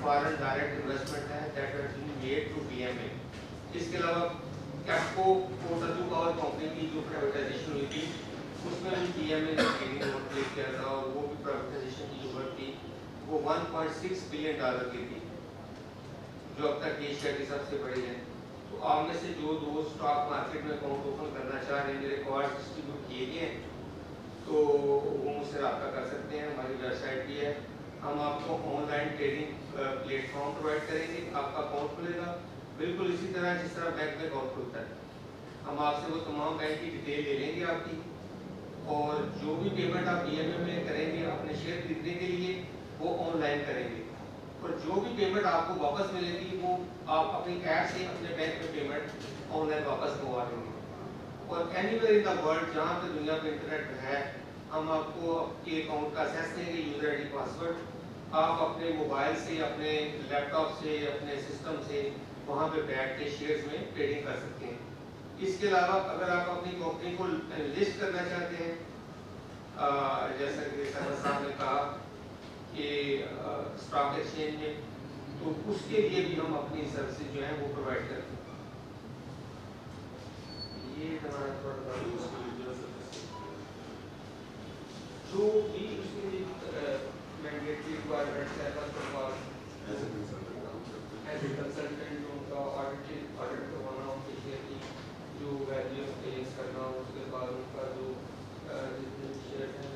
फॉरन डायरेक्ट इन्वेस्टमेंट है मेड टू इसके अलावा कैप्को पोर्टल पावर कंपनी की जो प्राइवेटाइजेशन हुई थी उसमें भी बीएमए ने ट्रेनिंग रोल किया था, और वो भी प्राइवेटाइजेशन की जो थी वो 1.6 बिलियन डॉलर की थी, जो अब तक एशिया की सबसे बड़ी है। तो आप में से जो दोस्त स्टॉक मार्केट में अकाउंट ओपन करना चाह रहे हैं मेरे कार्ड डिस्ट्रीब्यूट किए गए हैं तो वो मुझसे रब्ता कर सकते हैं, हमारी वेबसाइट भी है। हम आपको ऑनलाइन ट्रेडिंग प्लेटफॉर्म प्रोवाइड करेंगे, आपका अकाउंट खुलेगा। बिल्कुल इसी तरह जिस तरह बैंक में अकाउंट खुलता है। हम आपसे वो तमाम बैंक की डिटेल ले लेंगे आपकी। और जो भी पेमेंट आप ई में करेंगे अपने शेयर खरीदने के लिए, वो ऑनलाइन करेंगे। और जो भी पेमेंट आपको वापस मिलेगी, वो आप अपनी ऐप से अपने बैंक में पेमेंट ऑनलाइन वापस मंगवा देंगे और एनी इन द वर्ल्ड जहाँ पे दुनिया पे इंटरनेट है, हम आपको आपके अकाउंट का एक्सेस देंगे यूज़र आईडी पासवर्ड आप अपने मोबाइल से, अपने लैपटॉप से, अपने सिस्टम से, वहाँ पे बैठ के शेयर्स में ट्रेडिंग कर सकते हैं। इसके अलावा अगर आप अपनी कंपनी को लिस्ट करना चाहते हैं जैसा कि साहब ने कहा कि स्टॉक एक्सचेंज में तो उसके लिए भी हम अपनी सर्विसेज़ जो है वो प्रोवाइड करते हैं। ये हमारा थोड़ा जो भी उसके मैंडेटरी रिक्वायरमेंट्स है first of all as a consultant उनका ऑडिट ऑडिट करवाना उनके शेयर की जो वैल्यू एक्सचेंज करना उसके बाद उनका जो जितने शेयर हैं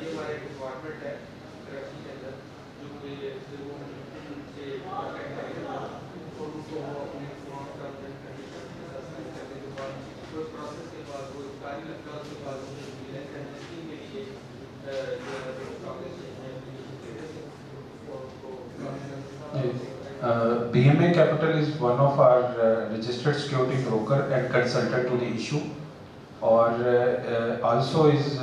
ये हमारे डिपार्टमेंट है कराची के अंदर, जो कि वो से और उनको वो अपने कंडीशन के करने के बाद उस प्रोसेस के बाद, वो कार्य है उसके बाद विजिलेंस एंड टेस्टिंग के लिए जो है स्टॉक एक्सचेंज में एप्लीकेशन देते थे और उनको Uh, BMA Capital is one of our uh, registered security broker and consultant to the issue. और आल्सो इज़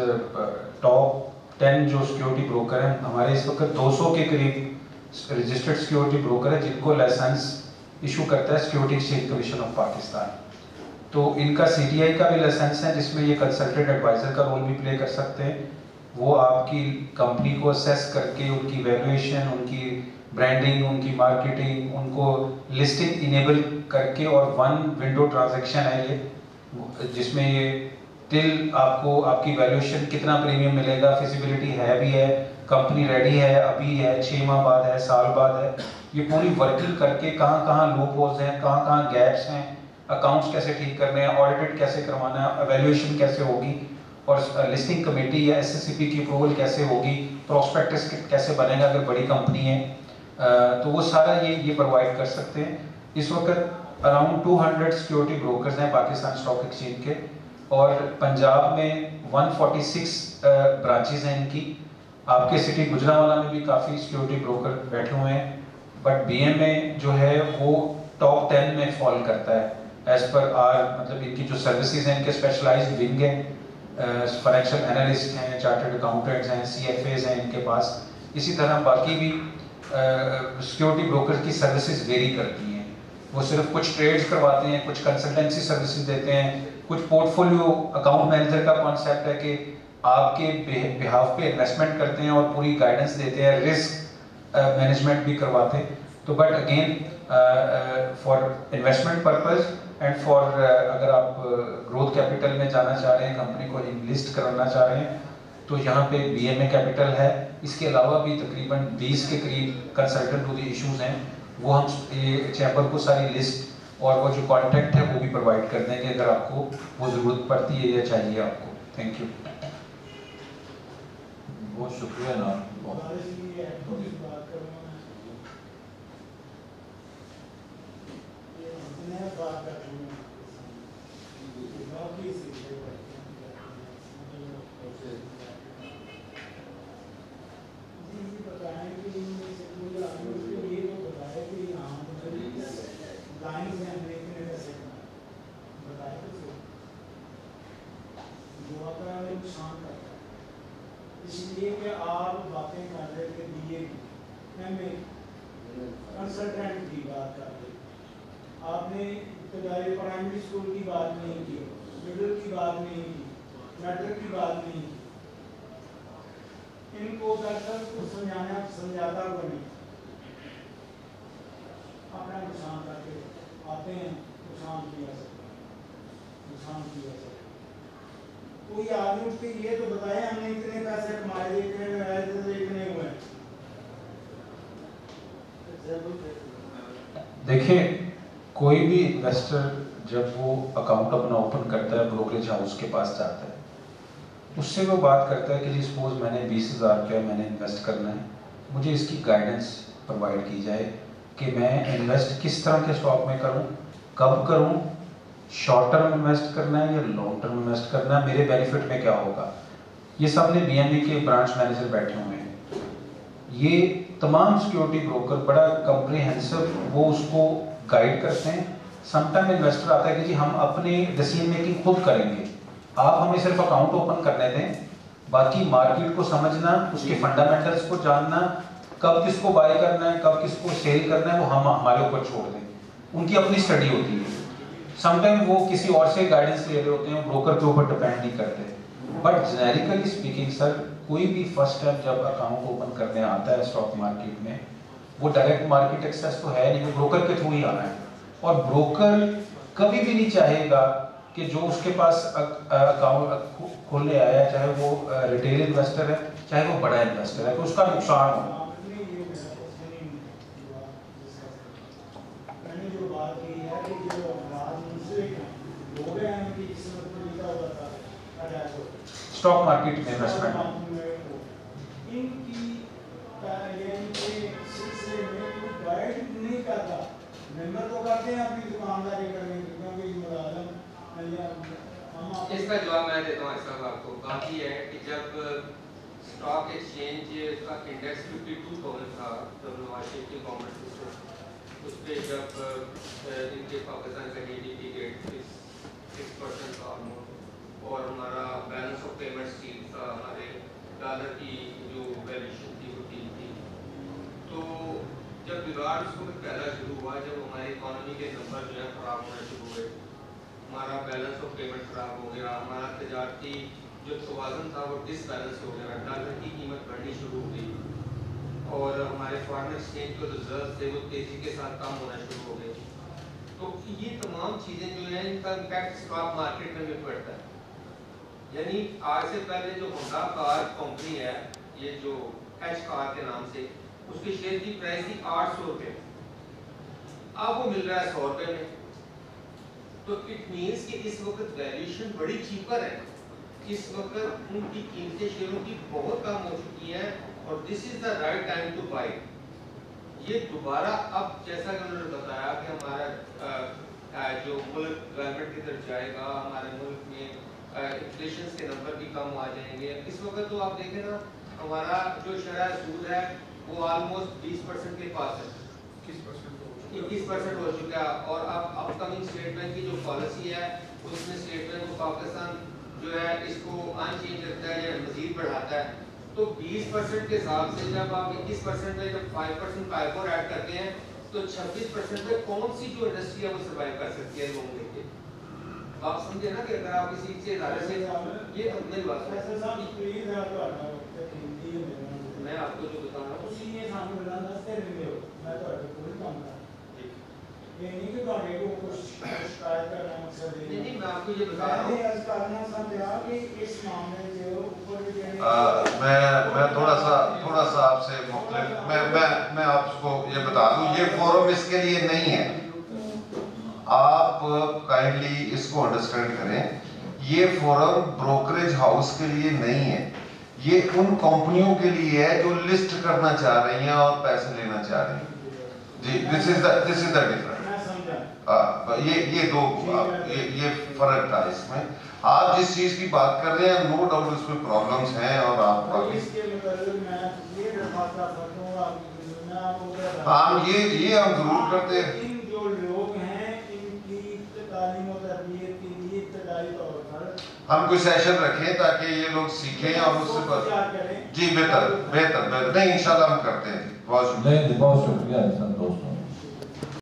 टॉप टेन जो सिक्योरिटी ब्रोकर हैं हमारे इस वक्त 200 के करीब रजिस्टर्ड सिक्योरिटी ब्रोकर है जिनको लाइसेंस इशू करता है security exchange commission of Pakistan तो इनका सी का भी लाइसेंस है जिसमें ये कंसल्टेंट एडवाइज़र का रोल भी प्ले कर सकते हैं वो आपकी कंपनी को असेस करके उनकी वैल्यूएशन उनकी ब्रांडिंग उनकी मार्केटिंग उनको लिस्टिंग इनेबल करके और वन विंडो ट्रांजैक्शन है ये, जिसमें ये टिल आपको आपकी वैल्यूएशन कितना प्रीमियम मिलेगा फिजिबिलिटी है भी है कंपनी रेडी है, अभी है छः माह बाद है, साल बाद है, ये पूरी वर्किंग करके कहाँ कहाँ लूप होल्स हैं, कहाँ कहाँ गैप्स हैं अकाउंट्स कैसे ठीक करने हैं ऑडिटेड कैसे करवाना है वैल्यूएशन कैसे होगी, और लिस्टिंग कमेटी या एसएससीपी की अप्रूवल कैसे होगी प्रोस्पेक्टस कैसे बनेगा, अगर बड़ी कंपनी है तो वो सारा ये ये प्रोवाइड कर सकते हैं। इस वक्त अराउंड 200 सिक्योरिटी ब्रोकर्स हैं पाकिस्तान स्टॉक एक्सचेंज के और पंजाब में 146 ब्रांचेज हैं इनकी। आपके सिटी गुजरावाला में भी काफ़ी सिक्योरिटी ब्रोकर बैठे हुए हैं। बट बीएमए जो है, वो टॉप टेन में फॉल करता है। एज पर आर मतलब इनकी जो सर्विसेज़ हैं, इनके स्पेशलाइज्ड विंग हैं फाइनेंशियल एनालिस्ट हैं चार्टर्ड अकाउंटेंट्स हैं सी हैं इनके पास। इसी तरह बाकी भी सिक्योरिटी ब्रोकर की सर्विसेज़ वेरी करती हैं। वो सिर्फ़ कुछ ट्रेड्स करवाते हैं, कुछ कंसल्टेंसी सर्विसेज़ देते हैं, कुछ पोर्टफोलियो अकाउंट मैनेजर का कॉन्सेप्ट है कि आपके बिहाफ पे इन्वेस्टमेंट करते हैं और पूरी गाइडेंस देते हैं रिस्क मैनेजमेंट भी करवाते हैं। तो but again for investment purpose and for अगर आप ग्रोथ कैपिटल में जाना चाह रहे हैं कंपनी को लिस्ट कराना चाह रहे हैं तो यहाँ पे बी एम ए कैपिटल है। इसके अलावा भी तकरीबन 20 के करीब कंसल्टेंट टू द इश्यूज़ हैं वो हम चैम्बर को सारी लिस्ट और वो जो कॉन्टेक्ट है वो भी प्रोवाइड कर देंगे अगर आपको वो ज़रूरत पड़ती है या चाहिए आपको। थैंक यू बहुत शुक्रिया ना इसलिए कि आप बातें कर रहे थे दिए की। कंसल्टेंट की बात कर रहे आपने इब्तदाई प्राइमरी स्कूल की बात नहीं की मिडिल की बात नहीं की मैट्रिक की बात नहीं की। इनको डॉक्टर को समझाना, समझाता हुआ नहीं। अपना नुकसान करके आते हैं, नुकसान किया सकता नुकसान किया सकता कोई आदमी उठ के ये तो बताए हमने इतने पैसे कमाए इतने लगाए थे इतने हुए देखिए, कोई भी इन्वेस्टर जब वो अकाउंट अपना ओपन करता है ब्रोकरेज हाउस के पास जाता है, उससे वो बात करता है कि जी सपोज़ मैंने बीस हज़ार रुपया मैंने इन्वेस्ट करना है, मुझे इसकी गाइडेंस प्रोवाइड की जाए कि मैं इन्वेस्ट किस तरह के स्टॉक में करूँ, कब करूँ शॉर्ट टर्म इन्वेस्ट करना है या लॉन्ग टर्म इन्वेस्ट करना है? मेरे बेनिफिट में क्या होगा? ये सामने बी के ब्रांच मैनेजर बैठे हुए हैं। ये तमाम सिक्योरिटी ब्रोकर बड़ा कम्प्रीहेंसिव वो उसको गाइड करते हैं। समटाइम इन्वेस्टर आता है कि जी हम अपने डिसीज़न मेकिंग खुद करेंगे। आप हमें सिर्फ़ अकाउंट ओपन करने दें बाकी मार्केट को समझना उसके फंडामेंटल्स को जानना कब किसको बाय करना है कब किसको सेल करना है वो हम हमारे ऊपर छोड़ दें। उनकी अपनी स्टडी होती है। समटाइम वो किसी और से गाइडेंस ले रहे होते हैं ब्रोकर के ऊपर डिपेंड नहीं करते। बट जेनेरिकली स्पीकिंग सर कोई भी फ़र्स्ट टाइम जब अकाउंट ओपन करने आता है स्टॉक मार्केट में, वो डायरेक्ट मार्केट एक्सेस तो है नहीं, वो ब्रोकर के थ्रू ही आना है। और ब्रोकर कभी भी नहीं चाहेगा कि जो उसके पास अकाउंट खोलने आया चाहे वो रिटेल इन्वेस्टर है, चाहे वो बड़ा इन्वेस्टर है तो उसका नुकसान हो। स्टॉक मार्केट में इन्वेस्टमेंट इसका जवाब मैं देता हूँ ऐसा आपको। बाकी है कि जब स्टॉक एक्सचेंज का इंडेक्स 52,000 था जब नवाज़ शरीफ की गवर्नमेंट उस पर जब इनके पाकिस्तान का D D rate six percent था और हमारा बैलेंस ऑफ़ पेमेंट स्टील था, हमारे डॉलर की जो वैल्यूशन थी, वो तीन थी। तो जब बिगाड़ उसको पहला शुरू हुआ, जब हमारी इकोनॉमी के नंबर जो है ख़राब होना शुरू हुए, हमारा बैलेंस ऑफ़ पेमेंट ख़राब हो गया, हमारा तजारती जो तोज़न था, वो डिसबैलेंस हो गया डॉलर की कीमत बढ़नी शुरू हो गई। और हमारे फॉरन एक्सचेंज जो रिज़र्व थे, वो तेज़ी के साथ कम होना शुरू हो गए। तो ये तमाम चीज़ें जो हैं, इनका इम्पैक्ट स्टॉक मार्केट में भी पड़ता है। यानी आज से पहले जो होंडा कार कंपनी है, ये जो एच कार के नाम से, उसके शेयर की प्राइस थी आठ सौ रुपये अब वो मिल रहा है सौ रुपये में। तो इट मीन्स कि इस वक्त वैल्यूएशन बड़ी चीपर है। इस वक्त उनकी कीमतें शेयरों की बहुत कम हो चुकी हैं और this is the right time to buy ये दोबारा अब जैसा कि उन्होंने बताया कि हमारा जो मुल्क डेवलपमेंट की तरफ़ जाएगा, हमारे मुल्क में इन्फ्लेशन के नंबर भी कम आ जाएँगे। इस वक्त तो आप देखें ना हमारा जो शरह सूद है वो ऑलमोस्ट 20 परसेंट के पास है। इक्कीस परसेंट हो चुका है। और अब अपकमिंग स्टेट बैंक की जो पॉलिसी है उसमें स्टेट बैंक ऑफ़ पाकिस्तान जो है इसको अनचेंज रखता है या मजीद बढ़ाता है। तो 20 परसेंट के हिसाब से जब आप 21 परसेंट में जब 5 परसेंट फाइबर ऐड करते हैं तो 26 परसेंट में कौन सी जो इंडस्ट्री है वो सर्वाइव कर सकती है लोन लेके आप समझे ना कि अगर आप किसी से इरादे से ये अपने बात है। ऐसे साहब प्लीज़ आप तो हटा हिंदी में मैं आपको जो बता रहा हूँ। उसी ने सामने बता दस से रिव्यू मैं तो आपको पूरी काम कर ये नहीं कि तो आगे को कुछ शिकायत करना मकसद है नहीं नहीं मैं आपको ये बता रहा हूँ। अर्ज़ करना समझा कि इस मामले के ऊपर के मैं मैं थोड़ा सा थोड़ा सा आपसे मुख्तलिफ़ मैं मैं मैं आपको ये बता दूँ ये फोरम इसके लिए नहीं है। आप काइंडली इसको अंडरस्टैंड करें ये फोरम ब्रोकरेज हाउस के लिए नहीं है। ये उन कंपनियों के लिए है जो लिस्ट करना चाह रही हैं और पैसे लेना चाह रही हैं। जी this is the this is the difference ये ये दो ये ये फ़र्क था इसमें। आप जिस चीज़ की बात कर रहे हैं नो डाउट उसमें प्रॉब्लम्स हैं और आप इसके मैं ये दरख्वास्त करता हूँ हम ये ये हम ज़रूर करते हैं इन जो लोग हैं इनकी तालीम और तरबियत के लिए इब्तदाई तौर पर हम कोई सेशन रखें ताकि ये लोग सीखें और उससे पर जी बेहतर बेहतर बेहतर। नहीं इंशाल्लाह हम करते हैं। बहुत शुक्रिया। नहीं बहुत शुक्रिया दोस्तों।